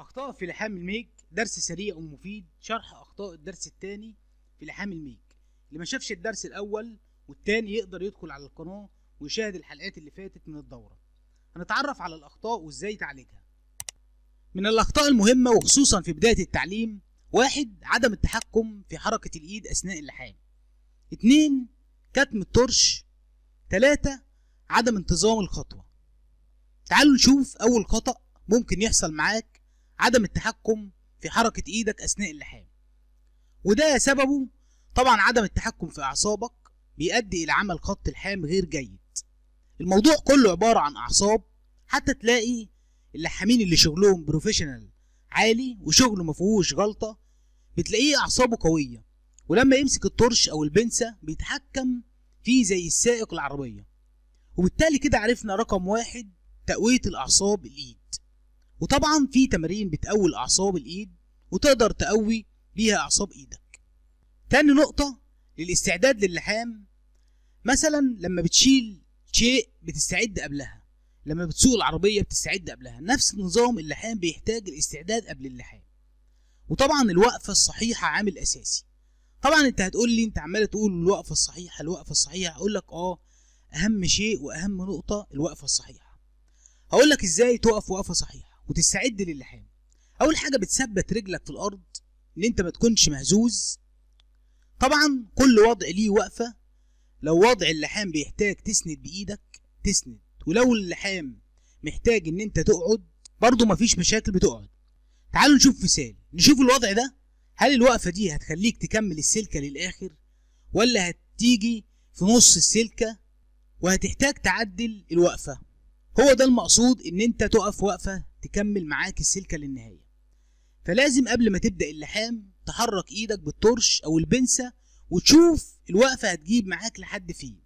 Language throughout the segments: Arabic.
أخطاء في لحام الميك درس سريع ومفيد شرح أخطاء الدرس الثاني في لحام الميك. اللي ما شافش الدرس الأول والتاني يقدر يدخل على القناة ويشاهد الحلقات اللي فاتت من الدورة. هنتعرف على الأخطاء وإزاي تعالجها. من الأخطاء المهمة وخصوصا في بداية التعليم واحد عدم التحكم في حركة الإيد أثناء اللحام. اتنين كتم الطرش تلاتة عدم انتظام الخطوة. تعالوا نشوف أول خطأ ممكن يحصل معاك عدم التحكم في حركة إيدك أثناء اللحام. وده سببه طبعا عدم التحكم في أعصابك بيؤدي إلى عمل خط الحام غير جيد. الموضوع كله عبارة عن أعصاب حتى تلاقي اللحامين اللي شغلهم بروفيشنال عالي وشغله مفيهوش غلطة بتلاقيه أعصابه قوية. ولما يمسك الطرش أو البنسة بيتحكم فيه زي السائق العربية. وبالتالي كده عرفنا رقم واحد تقوية الأعصاب الإيد. وطبعا في تمارين بتقوي الأعصاب الإيد وتقدر تقوي بيها أعصاب إيدك. تاني نقطة للاستعداد للحام مثلا لما بتشيل شيء بتستعد قبلها لما بتسوق العربية بتستعد قبلها. نفس نظام اللحام بيحتاج الاستعداد قبل اللحام. وطبعا الوقفة الصحيحة عامل أساسي. طبعا أنت هتقول لي أنت عمال تقول الوقفة الصحيحة الوقفة الصحيحة. هقول لك آه أهم شيء وأهم نقطة الوقفة الصحيحة. هقول لك إزاي تقف وقفة صحيحة. وتستعد للحام أول حاجة بتثبت رجلك في الأرض إن أنت ما تكونش مهزوز. طبعا كل وضع ليه وقفة. لو وضع اللحام بيحتاج تسند بإيدك تسند. ولو اللحام محتاج إن أنت تقعد برضه مفيش مشاكل بتقعد. تعالوا نشوف مثال. نشوف الوضع ده. هل الوقفة دي هتخليك تكمل السلكة للآخر؟ ولا هتيجي في نص السلكة وهتحتاج تعدل الوقفة؟ هو ده المقصود إن أنت تقف وقفة تكمل معاك السلكة للنهاية. فلازم قبل ما تبدأ اللحام تحرك إيدك بالطرش أو البنسة وتشوف الوقفة هتجيب معاك لحد فين.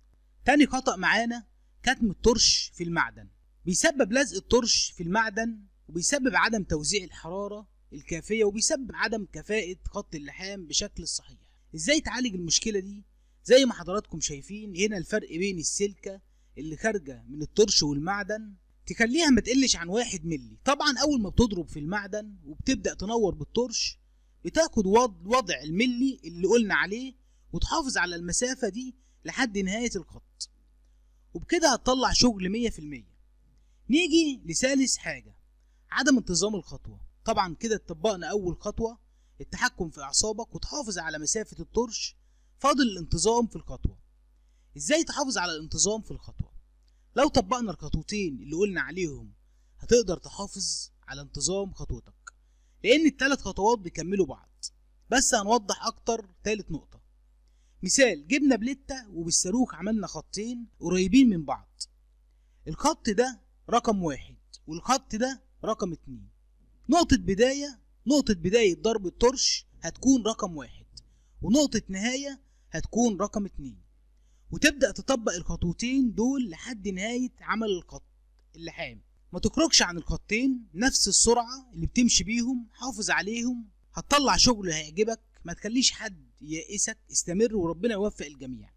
تاني خطأ معانا كتم الطرش في المعدن. بيسبب لزق الطرش في المعدن وبيسبب عدم توزيع الحرارة الكافية وبيسبب عدم كفاءة خط اللحام بشكل الصحيح إزاي تعالج المشكلة دي؟ زي ما حضراتكم شايفين هنا الفرق بين السلكة اللي خارجة من الطرش والمعدن تخليها ما تقلش عن واحد ملي طبعا أول ما بتضرب في المعدن وبتبدأ تنور بالطرش بتاخد وضع الملي اللي قلنا عليه وتحافظ على المسافة دي لحد نهاية الخط. وبكده هتطلع شغل مية في المية. نيجي لثالث حاجة عدم انتظام الخطوة. طبعا كده اتطبقنا أول خطوة التحكم في أعصابك وتحافظ على مسافة الطرش. فاضل الانتظام في الخطوة. إزاي تحافظ على الانتظام في الخطوة؟ لو طبقنا الخطوتين اللي قلنا عليهم هتقدر تحافظ على انتظام خطوتك. لأن التلات خطوات بيكملوا بعض. بس هنوضح أكتر تالت نقطة. مثال جبنا بليتة وبالصاروخ عملنا خطين قريبين من بعض. الخط ده رقم واحد والخط ده رقم اتنين. نقطة بداية نقطة بداية ضرب الطرش هتكون رقم واحد ونقطة نهاية هتكون رقم اتنين. وتبدأ تطبق الخطوتين دول لحد نهاية عمل الخط اللحام. ما تخرجش عن الخطين نفس السرعة اللي بتمشي بيهم حافظ عليهم هتطلع شغل هيعجبك ما تخليش حد ييأسك استمر وربنا يوفق الجميع.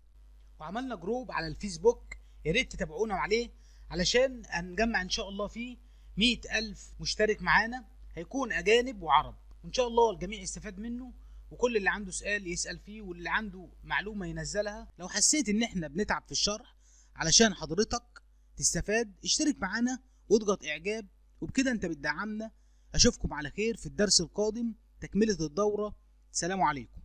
وعملنا جروب على الفيسبوك يا ريت تتابعونا عليه علشان هنجمع إن شاء الله فيه مئة ألف مشترك معانا. هيكون أجانب وعرب. وإن شاء الله الجميع يستفاد منه. وكل اللي عنده سؤال يسأل فيه واللي عنده معلومة ينزلها. لو حسيت إن إحنا بنتعب في الشرح علشان حضرتك تستفاد اشترك معانا واضغط إعجاب. وبكده أنت بتدعمنا. أشوفكم على خير في الدرس القادم. تكملة الدورة. سلام عليكم.